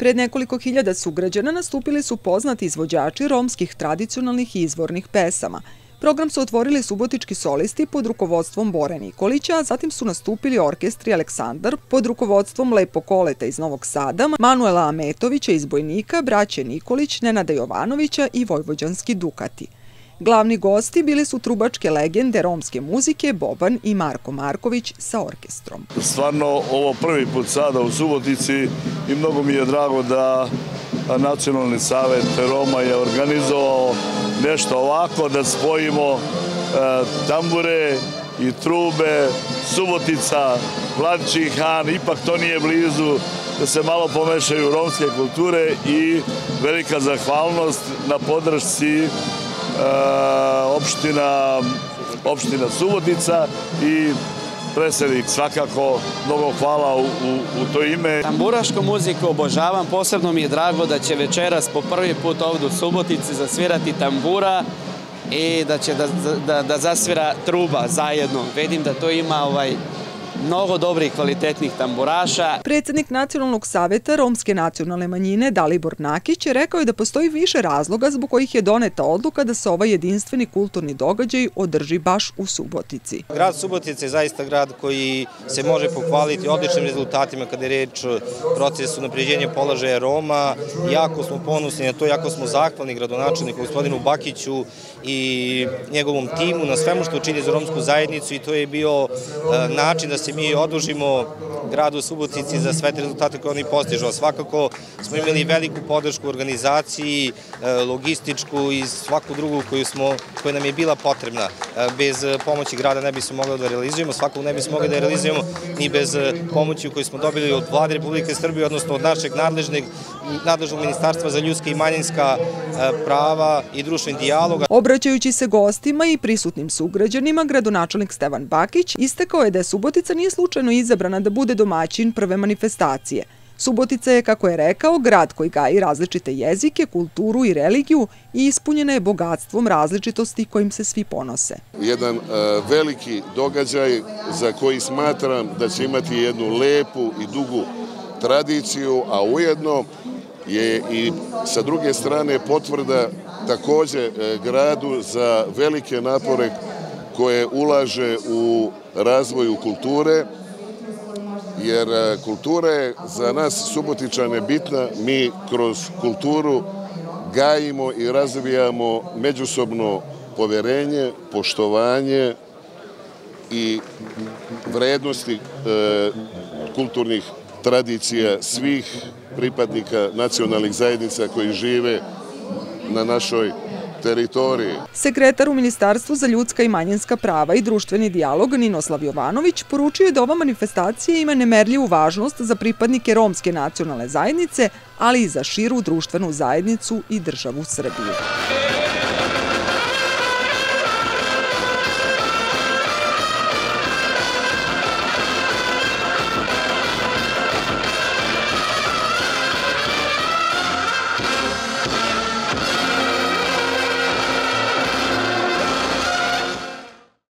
Pred nekoliko hiljada sugrađana nastupili su poznati izvođači romskih tradicionalnih i izvornih pesama. Program su otvorili subotički solisti pod rukovodstvom Bore Nikolića, a zatim su nastupili orkestri Aleksandar pod rukovodstvom Lepo Koleta iz Novog Sada, Manuela Ametovića iz Bojnika, braće Nikolić, Nenada Jovanovića i Vojvođanski Dukati. Glavni gosti bili su trubačke legende romske muzike Boban i Marko Marković sa orkestrom. Stvarno ovo prvi put sada u Subotici i mnogo mi je drago da Nacionalni savet Roma je organizovao nešto ovako da spojimo e, tambure i trube, Subotica, Vladići Han, ipak to nije blizu, da se malo pomešaju romske kulture i velika zahvalnost na podršci opština, opština Subotica i predsednik svakako mnogo hvala u, u, u to ime. Tamburašku muziku obožavam, posebno mi je drago da će večeras po prvi put ovdje u Subotici zasvirati tambura i da će da, da, da zasvira truba zajedno. Vidim da to ima ovaj mnogo dobrih kvalitetnih tamburaša. Predsednik Nacionalnog saveta Romske nacionalne manjine Dalibor Nakić je rekao je da postoji više razloga zbog kojih je doneta odluka da se ovaj jedinstveni kulturni događaj održi baš u Subotici. Grad Subotica je zaista grad koji se može pohvaliti odličnim rezultatima kada je reč procesu napređenja položaja Roma. Jako smo ponosni na to, jako smo zahvalni gradonačelniku gospodinu Bakiću i njegovom timu na svemu što čini za romsku zajednicu i to je bio e, način da se mi odužimo gradu Subotici za sve te rezultate koje oni postižu. A svakako smo imali veliku podršku organizaciji, e, logističku i svaku drugu koju smo, koja nam je bila potrebna. E, bez pomoći grada ne bismo mogli da realizujemo, svakog ne bismo mogli da realizujemo ni bez pomoći koju smo dobili od vlade Republike Srbije, odnosno od našeg nadležnog, nadležnog ministarstva za ljudske i manjinska prava i društveni dijalog. Obraćajući se gostima i prisutnim sugrađanima, gradonačelnik Stevan Bakić istekao je da je Subotica nije slučajno izabrana da bude domaćin prve manifestacije. Subotica je, kako je rekao, grad koji gaji različite jezike, kulturu i religiju i ispunjena je bogatstvom različitosti kojim se svi ponose. Jedan e, veliki događaj za koji smatram da će imati jednu lepu i dugu tradiciju, a ujedno je i sa druge strane potvrda takođe e, gradu za velike napore koje ulaže u razvoju kulture, jer e, kultura je za nas Subotičane bitna. Mi kroz kulturu gajimo i razvijamo međusobno poverenje, poštovanje i vrednosti e, kulturnih tradicija svih pripadnika nacionalnih zajednica koji žive na našoj teritoriji. Sekretar u Ministarstvu za ljudska i manjinska prava i društveni dijalog Ninoslav Jovanović poručio je da ova manifestacija ima nemerljivu važnost za pripadnike romske nacionalne zajednice, ali i za širu društvenu zajednicu i državu Srbiju.